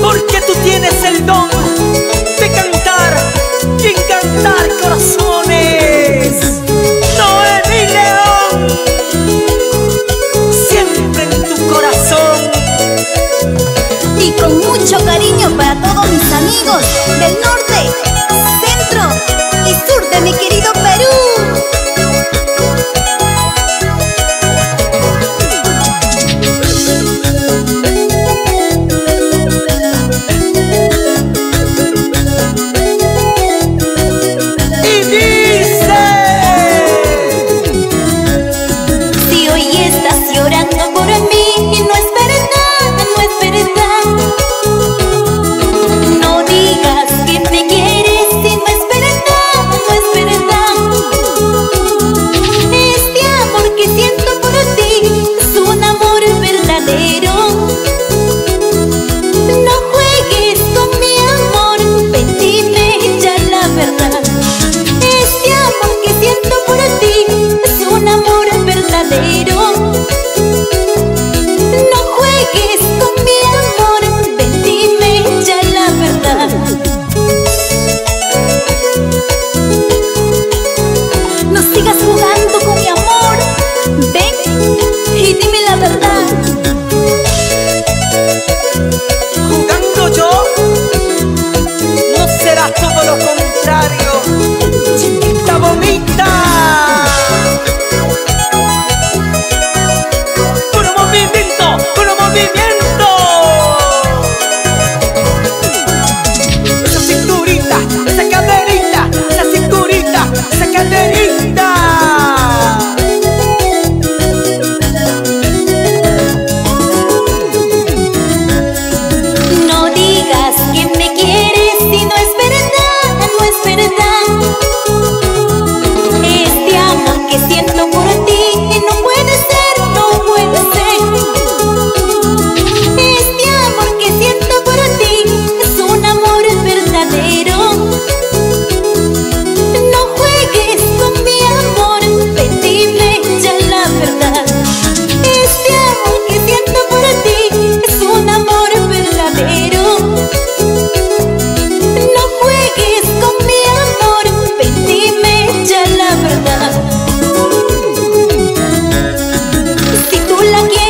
Porque tú tienes el don de cantar y encantar corazones. Noemi León, siempre en tu corazón. Y con mucho cariño para todos mis amigos del norte, movimiento. Hacer